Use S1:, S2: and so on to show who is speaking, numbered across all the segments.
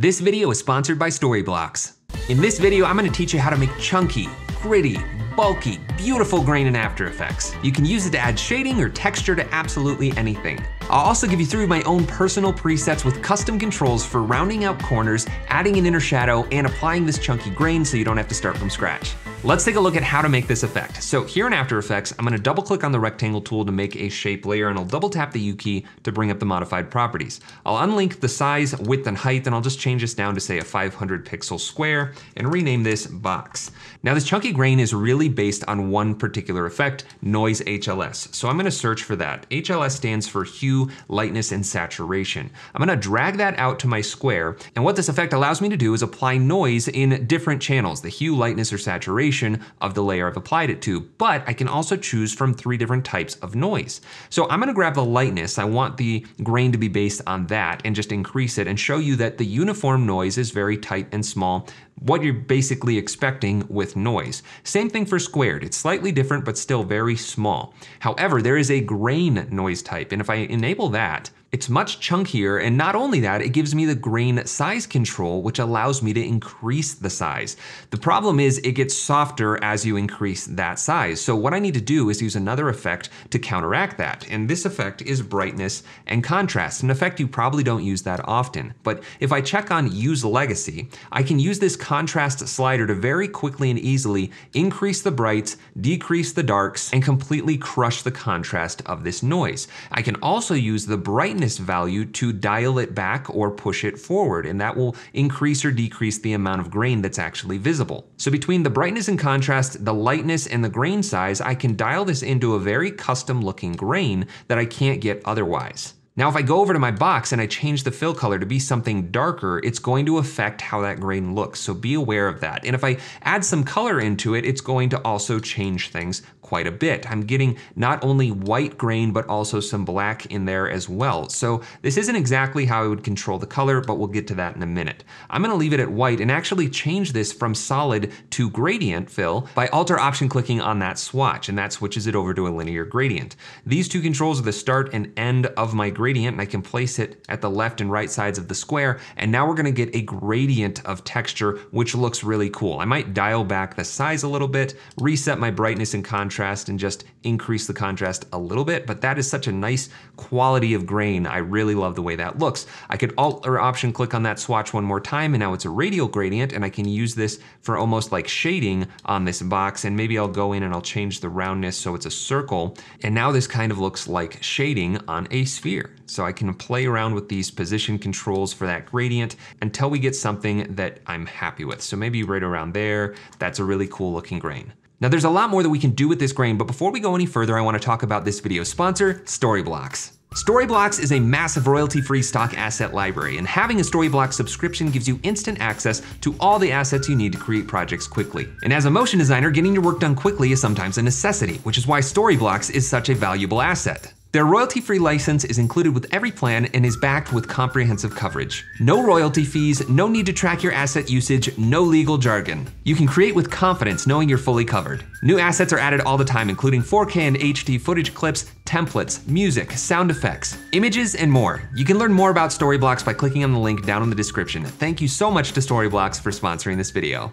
S1: This video is sponsored by Storyblocks. In this video, I'm gonna teach you how to make chunky, gritty, bulky, beautiful grain in After Effects. You can use it to add shading or texture to absolutely anything. I'll also give you three of my own personal presets with custom controls for rounding out corners, adding an inner shadow, and applying this chunky grain so you don't have to start from scratch. Let's take a look at how to make this effect. So here in After Effects, I'm gonna double click on the rectangle tool to make a shape layer and I'll double tap the U key to bring up the modified properties. I'll unlink the size, width, and height, and I'll just change this down to say a 500 pixel square and rename this box. Now this chunky grain is really based on one particular effect, noise HLS. So I'm gonna search for that. HLS stands for hue, lightness, and saturation. I'm gonna drag that out to my square, and what this effect allows me to do is apply noise in different channels, the hue, lightness, or saturation of the layer I've applied it to, but I can also choose from three different types of noise. So I'm gonna grab the lightness, I want the grain to be based on that and just increase it and show you that the uniform noise is very tight and small, what you're basically expecting with noise. Same thing for squared, it's slightly different but still very small. However, there is a grain noise type, and if I enable that, it's much chunkier, and not only that, it gives me the grain size control, which allows me to increase the size. The problem is it gets softer as you increase that size. So what I need to do is use another effect to counteract that. And this effect is brightness and contrast, an effect you probably don't use that often. But if I check on use legacy, I can use this contrast slider to very quickly and easily increase the brights, decrease the darks, and completely crush the contrast of this noise. I can also use the brightness value to dial it back or push it forward, and that will increase or decrease the amount of grain that's actually visible. So between the brightness and contrast, the lightness and the grain size, I can dial this into a very custom looking grain that I can't get otherwise. Now, if I go over to my box and I change the fill color to be something darker, it's going to affect how that grain looks, so be aware of that. And if I add some color into it, it's going to also change things quite a bit. I'm getting not only white grain, but also some black in there as well. So this isn't exactly how I would control the color, but we'll get to that in a minute. I'm gonna leave it at white and actually change this from solid to gradient fill by Alt Option clicking on that swatch, and that switches it over to a linear gradient. These two controls are the start and end of my gradient, and I can place it at the left and right sides of the square, and now we're gonna get a gradient of texture, which looks really cool. I might dial back the size a little bit, reset my brightness and contrast, contrast and just increase the contrast a little bit, but that is such a nice quality of grain. I really love the way that looks. I could Alt or Option click on that swatch one more time and now it's a radial gradient and I can use this for almost like shading on this box and maybe I'll go in and I'll change the roundness so it's a circle. And now this kind of looks like shading on a sphere. So I can play around with these position controls for that gradient until we get something that I'm happy with. So maybe right around there, that's a really cool looking grain. Now there's a lot more that we can do with this grain, but before we go any further, I wanna talk about this video's sponsor, Storyblocks. Storyblocks is a massive royalty-free stock asset library, and having a Storyblocks subscription gives you instant access to all the assets you need to create projects quickly. And as a motion designer, getting your work done quickly is sometimes a necessity, which is why Storyblocks is such a valuable asset. Their royalty-free license is included with every plan and is backed with comprehensive coverage. No royalty fees, no need to track your asset usage, no legal jargon. You can create with confidence knowing you're fully covered. New assets are added all the time, including 4K and HD footage clips, templates, music, sound effects, images, and more. You can learn more about Storyblocks by clicking on the link down in the description. Thank you so much to Storyblocks for sponsoring this video.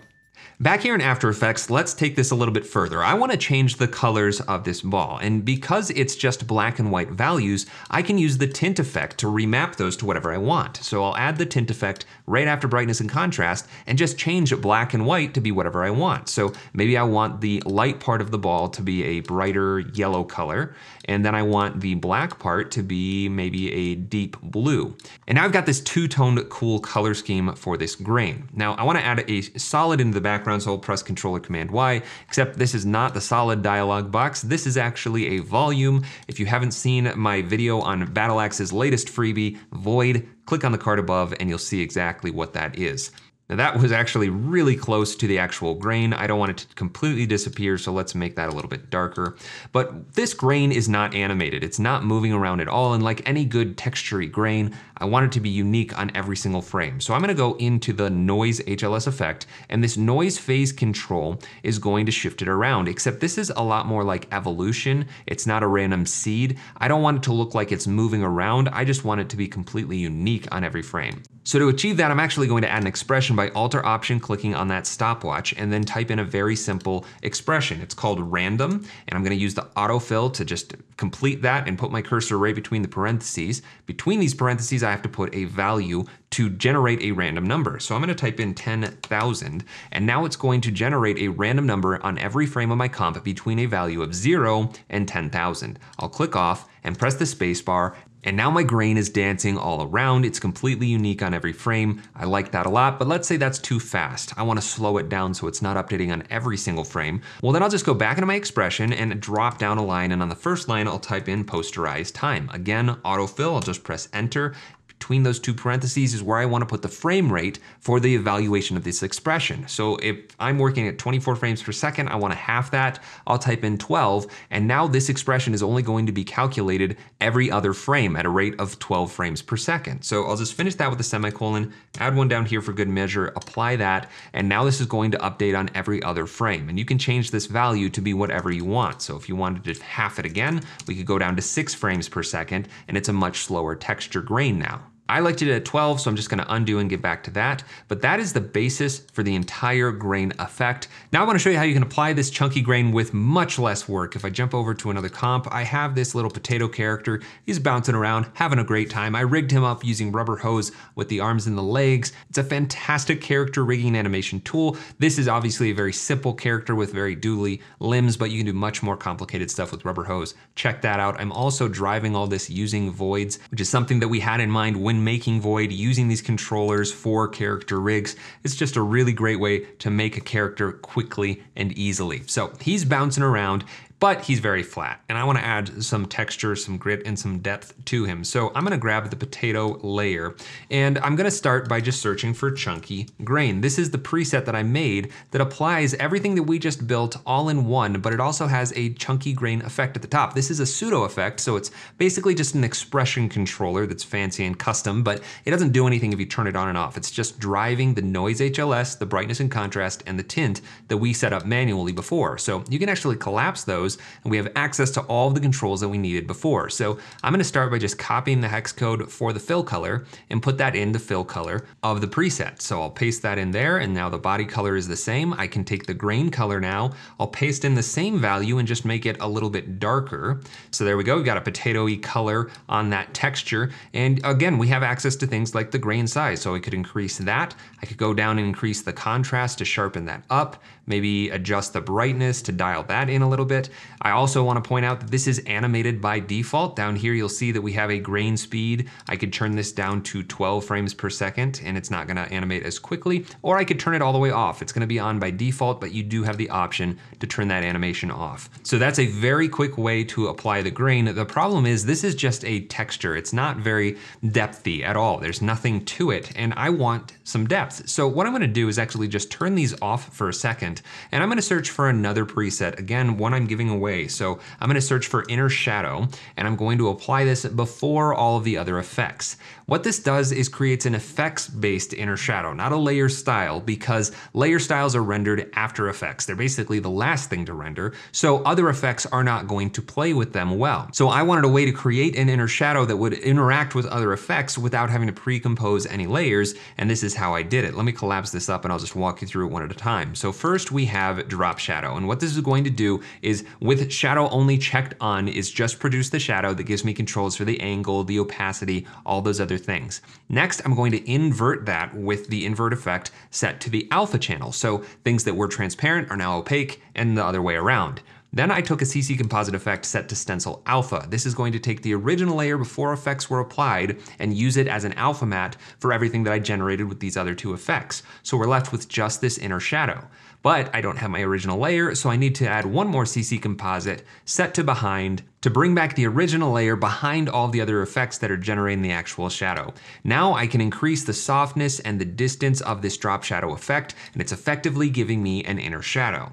S1: Back here in After Effects, let's take this a little bit further. I wanna change the colors of this ball, and because it's just black and white values, I can use the tint effect to remap those to whatever I want. So I'll add the tint effect right after brightness and contrast, and just change black and white to be whatever I want. So maybe I want the light part of the ball to be a brighter yellow color, and then I want the black part to be maybe a deep blue. And now I've got this two-toned cool color scheme for this grain. Now I wanna add a solid into the background so I'll press Control or Command Y, except this is not the solid dialog box. This is actually a volume. If you haven't seen my video on Battleaxe's latest freebie, Void, click on the card above and you'll see exactly what that is. Now that was actually really close to the actual grain. I don't want it to completely disappear, so let's make that a little bit darker. But this grain is not animated. It's not moving around at all, and like any good textury grain, I want it to be unique on every single frame. So I'm gonna go into the noise HLS effect, and this noise phase control is going to shift it around, except this is a lot more like evolution. It's not a random seed. I don't want it to look like it's moving around. I just want it to be completely unique on every frame. So to achieve that, I'm actually going to add an expression by Alter Option clicking on that stopwatch and then type in a very simple expression. It's called random, and I'm gonna use the autofill to just complete that and put my cursor right between the parentheses. Between these parentheses, I have to put a value to generate a random number. So I'm gonna type in 10,000, and now it's going to generate a random number on every frame of my comp between a value of zero and 10,000. I'll click off and press the spacebar, and now my grain is dancing all around. It's completely unique on every frame. I like that a lot, but let's say that's too fast. I wanna slow it down so it's not updating on every single frame. Well, then I'll just go back into my expression and drop down a line. And on the first line, I'll type in posterized time. Again, autofill, I'll just press enter between those two parentheses is where I want to put the frame rate for the evaluation of this expression. So if I'm working at 24 frames per second, I want to half that, I'll type in 12, and now this expression is only going to be calculated every other frame at a rate of 12 frames per second. So I'll just finish that with a semicolon, add one down here for good measure, apply that, and now this is going to update on every other frame. And you can change this value to be whatever you want. So if you wanted to half it again, we could go down to six frames per second, and it's a much slower texture grain now. I liked it at 12, so I'm just gonna undo and get back to that. But that is the basis for the entire grain effect. Now I wanna show you how you can apply this chunky grain with much less work. If I jump over to another comp, I have this little potato character. He's bouncing around, having a great time. I rigged him up using RubberHose with the arms and the legs. It's a fantastic character rigging animation tool. This is obviously a very simple character with very doodly limbs, but you can do much more complicated stuff with RubberHose. Check that out. I'm also driving all this using voids, which is something that we had in mind when when making Void using these controllers for character rigs. It's just a really great way to make a character quickly and easily. So he's bouncing around but he's very flat. And I wanna add some texture, some grit, and some depth to him. So I'm gonna grab the potato layer, and I'm gonna start by just searching for chunky grain. This is the preset that I made that applies everything that we just built all in one, but it also has a chunky grain effect at the top. This is a pseudo effect, so it's basically just an expression controller that's fancy and custom, but it doesn't do anything if you turn it on and off. It's just driving the noise HLS, the brightness and contrast, and the tint that we set up manually before. So you can actually collapse those and we have access to all of the controls that we needed before. So I'm gonna start by just copying the hex code for the fill color and put that in the fill color of the preset. So I'll paste that in there, and now the body color is the same. I can take the grain color now, I'll paste in the same value and just make it a little bit darker. So there we go, we've got a potatoy color on that texture. And again, we have access to things like the grain size. So I could increase that. I could go down and increase the contrast to sharpen that up, maybe adjust the brightness to dial that in a little bit. I also want to point out that this is animated by default. Down here, you'll see that we have a grain speed. I could turn this down to 12 frames per second and it's not gonna animate as quickly, or I could turn it all the way off. It's gonna be on by default, but you do have the option to turn that animation off. So that's a very quick way to apply the grain. The problem is this is just a texture. It's not very depthy at all. There's nothing to it, and I want some depth. So what I'm gonna do is actually just turn these off for a second, and I'm gonna search for another preset. Again, one I'm giving giving away. So I'm gonna search for inner shadow and I'm going to apply this before all of the other effects. What this does is creates an effects-based inner shadow, not a layer style, because layer styles are rendered after effects. They're basically the last thing to render, so other effects are not going to play with them well. So I wanted a way to create an inner shadow that would interact with other effects without having to pre-compose any layers, and this is how I did it. Let me collapse this up and I'll just walk you through it one at a time. So first we have drop shadow, and what this is going to do is with shadow only checked on is just produce the shadow that gives me controls for the angle, the opacity, all those other things. Next, I'm going to invert that with the invert effect set to the alpha channel. So things that were transparent are now opaque and the other way around. Then I took a CC composite effect set to stencil alpha. This is going to take the original layer before effects were applied and use it as an alpha matte for everything that I generated with these other two effects. So we're left with just this inner shadow. But I don't have my original layer, so I need to add one more CC composite set to behind to bring back the original layer behind all the other effects that are generating the actual shadow. Now I can increase the softness and the distance of this drop shadow effect, and it's effectively giving me an inner shadow.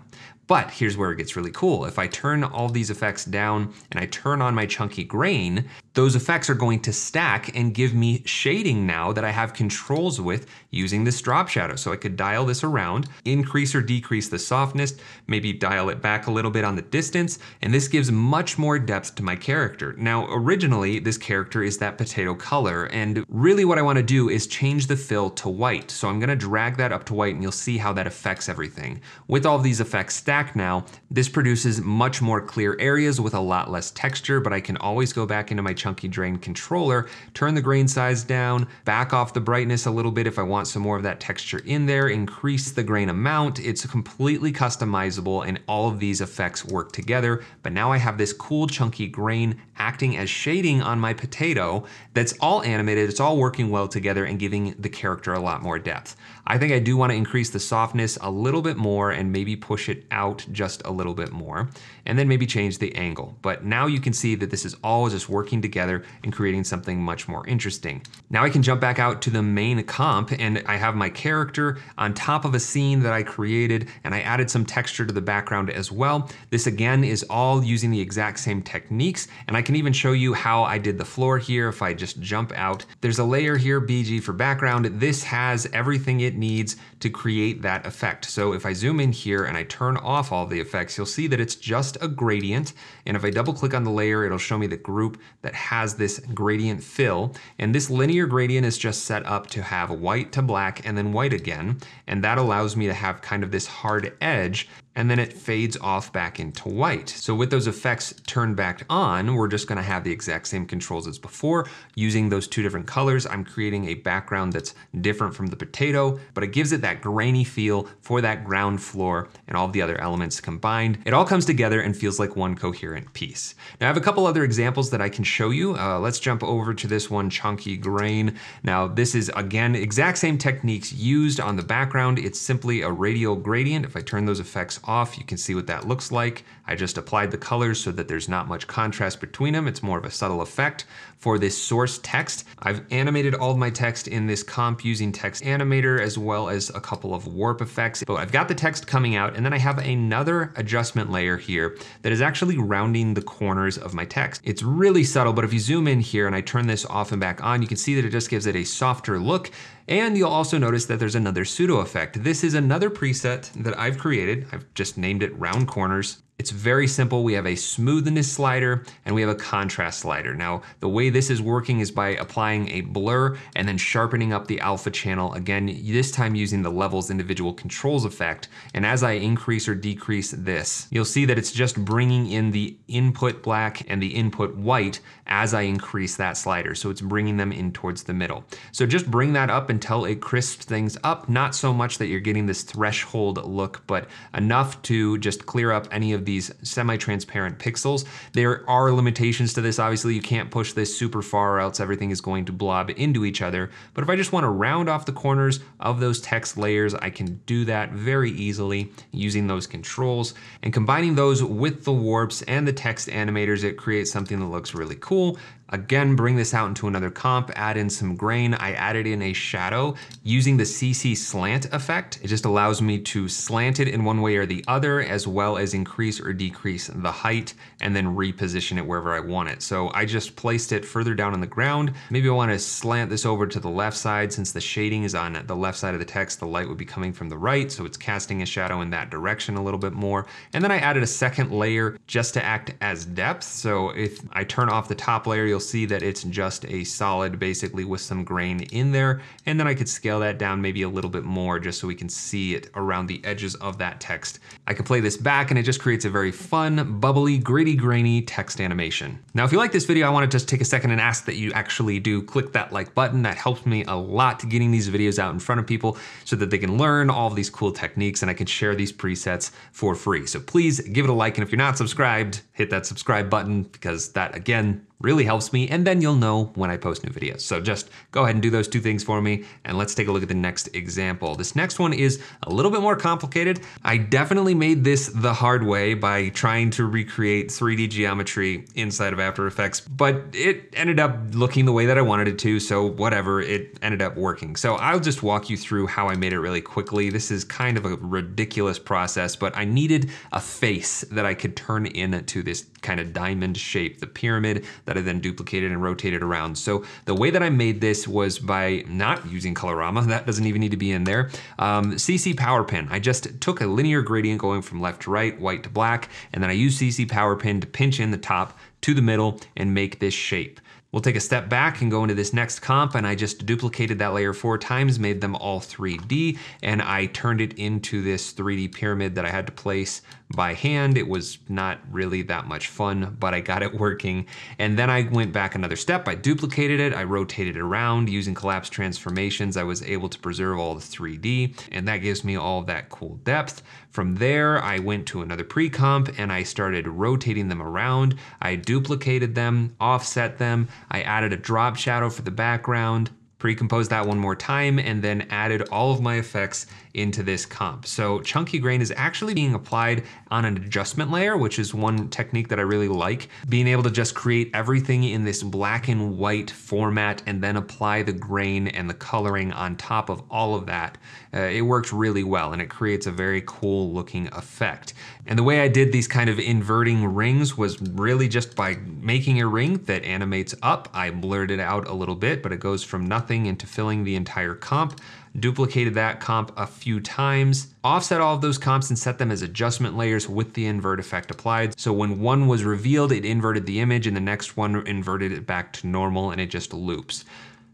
S1: But here's where it gets really cool. If I turn all these effects down and I turn on my chunky grain, those effects are going to stack and give me shading now that I have controls with using this drop shadow. So I could dial this around, increase or decrease the softness, maybe dial it back a little bit on the distance, and this gives much more depth to my character. Now, originally, this character is that potato color, and really what I wanna do is change the fill to white. So I'm gonna drag that up to white and you'll see how that affects everything. With all these effects stacked now, this produces much more clear areas with a lot less texture, but I can always go back into my chunky grain controller, turn the grain size down, back off the brightness a little bit if I want some more of that texture in there, increase the grain amount. It's completely customizable and all of these effects work together. But now I have this cool chunky grain acting as shading on my potato that's all animated, it's all working well together and giving the character a lot more depth. I think I do wanna increase the softness a little bit more and maybe push it out just a little bit more, and then maybe change the angle. But now you can see that this is all just working together together and creating something much more interesting. Now I can jump back out to the main comp and I have my character on top of a scene that I created and I added some texture to the background as well. This again is all using the exact same techniques and I can even show you how I did the floor here if I just jump out. There's a layer here, BG for background. This has everything it needs to create that effect. So if I zoom in here and I turn off all the effects, you'll see that it's just a gradient. And if I double click on the layer, it'll show me the group that has this gradient fill. And this linear gradient is just set up to have white to black and then white again. And that allows me to have kind of this hard edge and then it fades off back into white. So with those effects turned back on, we're just gonna have the exact same controls as before. Using those two different colors, I'm creating a background that's different from the potato, but it gives it that grainy feel for that ground floor and all the other elements combined. It all comes together and feels like one coherent piece. Now I have a couple other examples that I can show you. Uh, let's jump over to this one, Chunky Grain. Now this is again, exact same techniques used on the background. It's simply a radial gradient. If I turn those effects off, you can see what that looks like. I just applied the colors so that there's not much contrast between them. It's more of a subtle effect. For this source text, I've animated all of my text in this comp using text animator as well as a couple of warp effects. But I've got the text coming out and then I have another adjustment layer here that is actually rounding the corners of my text. It's really subtle, but if you zoom in here and I turn this off and back on, you can see that it just gives it a softer look and you'll also notice that there's another pseudo effect. This is another preset that I've created. I've just named it round corners. It's very simple. We have a smoothness slider and we have a contrast slider. Now, the way this is working is by applying a blur and then sharpening up the alpha channel. Again, this time using the levels individual controls effect. And as I increase or decrease this, you'll see that it's just bringing in the input black and the input white as I increase that slider. So it's bringing them in towards the middle. So just bring that up until it crisps things up. Not so much that you're getting this threshold look, but enough to just clear up any of the these semi-transparent pixels. There are limitations to this. Obviously, you can't push this super far or else everything is going to blob into each other. But if I just want to round off the corners of those text layers, I can do that very easily using those controls. And combining those with the warps and the text animators, it creates something that looks really cool. Again, bring this out into another comp, add in some grain. I added in a shadow using the CC slant effect. It just allows me to slant it in one way or the other, as well as increase or decrease the height, and then reposition it wherever I want it. So I just placed it further down on the ground. Maybe I wanna slant this over to the left side since the shading is on the left side of the text, the light would be coming from the right, so it's casting a shadow in that direction a little bit more. And then I added a second layer just to act as depth. So if I turn off the top layer, you'll see that it's just a solid basically with some grain in there. And then I could scale that down maybe a little bit more just so we can see it around the edges of that text. I can play this back and it just creates a very fun, bubbly, gritty, grainy text animation. Now, if you like this video, I wanna just take a second and ask that you actually do click that like button. That helps me a lot to getting these videos out in front of people so that they can learn all of these cool techniques and I can share these presets for free. So please give it a like. And if you're not subscribed, hit that subscribe button because that again really helps me, and then you'll know when I post new videos. So just go ahead and do those two things for me, and let's take a look at the next example. This next one is a little bit more complicated. I definitely made this the hard way by trying to recreate 3D geometry inside of After Effects, but it ended up looking the way that I wanted it to, so whatever, it ended up working. So I'll just walk you through how I made it really quickly. This is kind of a ridiculous process, but I needed a face that I could turn into this kind of diamond shape, the pyramid that I then duplicated and rotated around. So the way that I made this was by not using Colorama, that doesn't even need to be in there. Um, CC Power Pin, I just took a linear gradient going from left to right, white to black, and then I used CC Power Pin to pinch in the top to the middle and make this shape. We'll take a step back and go into this next comp and I just duplicated that layer four times, made them all 3D, and I turned it into this 3D pyramid that I had to place by hand. It was not really that much fun, but I got it working. And then I went back another step. I duplicated it. I rotated it around using collapse transformations. I was able to preserve all the 3D, and that gives me all that cool depth. From there, I went to another pre-comp and I started rotating them around. I duplicated them, offset them. I added a drop shadow for the background, pre-composed that one more time, and then added all of my effects into this comp. So chunky grain is actually being applied on an adjustment layer, which is one technique that I really like. Being able to just create everything in this black and white format and then apply the grain and the coloring on top of all of that. Uh, it works really well and it creates a very cool looking effect. And the way I did these kind of inverting rings was really just by making a ring that animates up. I blurred it out a little bit, but it goes from nothing into filling the entire comp duplicated that comp a few times, offset all of those comps and set them as adjustment layers with the invert effect applied. So when one was revealed, it inverted the image and the next one inverted it back to normal and it just loops.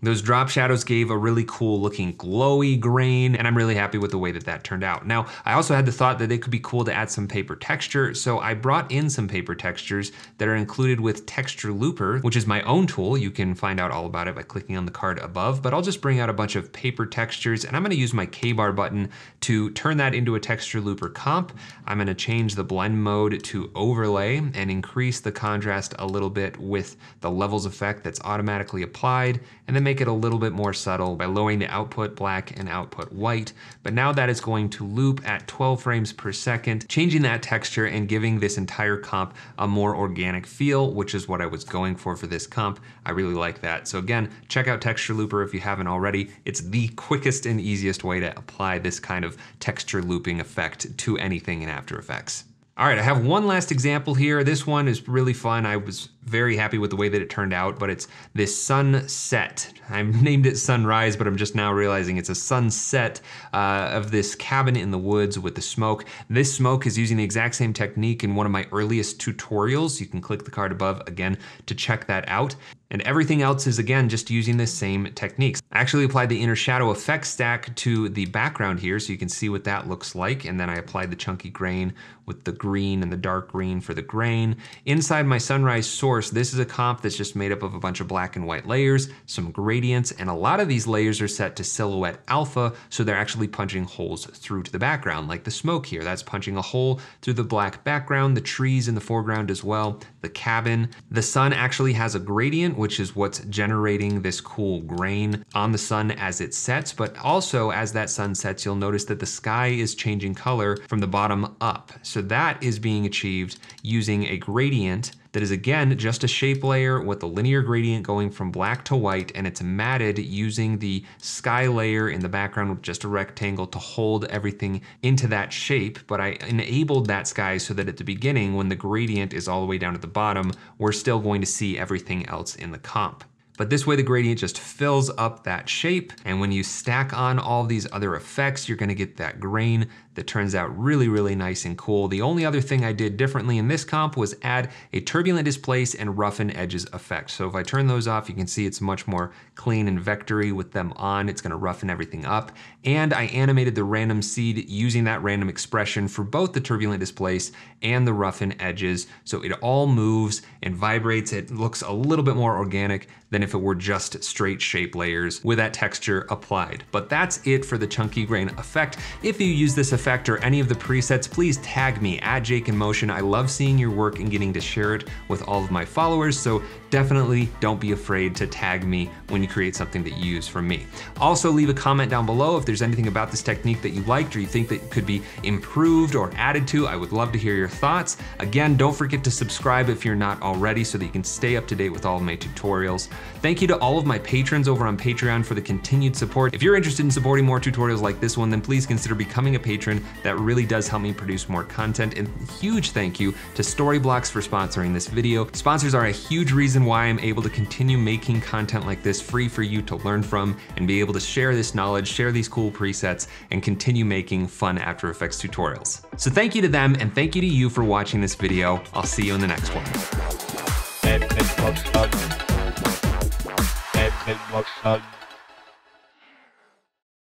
S1: Those drop shadows gave a really cool looking glowy grain, and I'm really happy with the way that that turned out. Now, I also had the thought that it could be cool to add some paper texture, so I brought in some paper textures that are included with Texture Looper, which is my own tool. You can find out all about it by clicking on the card above, but I'll just bring out a bunch of paper textures, and I'm gonna use my KBar button to turn that into a Texture Looper comp. I'm gonna change the blend mode to overlay and increase the contrast a little bit with the levels effect that's automatically applied, and then make it a little bit more subtle by lowering the output black and output white. But now that is going to loop at 12 frames per second, changing that texture and giving this entire comp a more organic feel, which is what I was going for for this comp. I really like that. So again, check out Texture Looper if you haven't already. It's the quickest and easiest way to apply this kind of texture looping effect to anything in After Effects. All right, I have one last example here. This one is really fun. I was very happy with the way that it turned out, but it's this sunset. I named it sunrise, but I'm just now realizing it's a sunset uh, of this cabin in the woods with the smoke. This smoke is using the exact same technique in one of my earliest tutorials. You can click the card above again to check that out. And everything else is again just using the same techniques. I actually applied the inner shadow effect stack to the background here so you can see what that looks like. And then I applied the chunky grain with the green and the dark green for the grain. Inside my sunrise source, this is a comp that's just made up of a bunch of black and white layers, some gradients, and a lot of these layers are set to silhouette alpha, so they're actually punching holes through to the background, like the smoke here. That's punching a hole through the black background, the trees in the foreground as well, the cabin. The sun actually has a gradient which is what's generating this cool grain on the sun as it sets. But also as that sun sets, you'll notice that the sky is changing color from the bottom up. So that is being achieved using a gradient that is again just a shape layer with a linear gradient going from black to white and it's matted using the sky layer in the background with just a rectangle to hold everything into that shape. But I enabled that sky so that at the beginning when the gradient is all the way down at the bottom, we're still going to see everything else in the comp. but this way the gradient just fills up that shape. And when you stack on all these other effects, you're gonna get that grain that turns out really, really nice and cool. The only other thing I did differently in this comp was add a turbulent displace and roughen edges effect. So if I turn those off, you can see it's much more clean and vectory with them on. It's gonna roughen everything up. And I animated the random seed using that random expression for both the turbulent displace and the roughen edges. So it all moves and vibrates. It looks a little bit more organic than if it were just straight shape layers with that texture applied. But that's it for the chunky grain effect. If you use this effect effect or any of the presets, please tag me at Jake in Motion. I love seeing your work and getting to share it with all of my followers, so definitely don't be afraid to tag me when you create something that you use from me. Also leave a comment down below if there's anything about this technique that you liked or you think that could be improved or added to. I would love to hear your thoughts. Again, don't forget to subscribe if you're not already so that you can stay up to date with all of my tutorials. Thank you to all of my patrons over on Patreon for the continued support. If you're interested in supporting more tutorials like this one, then please consider becoming a patron that really does help me produce more content. And huge thank you to Storyblocks for sponsoring this video. Sponsors are a huge reason why I'm able to continue making content like this free for you to learn from and be able to share this knowledge, share these cool presets, and continue making fun After Effects tutorials. So thank you to them and thank you to you for watching this video. I'll see you in the next one.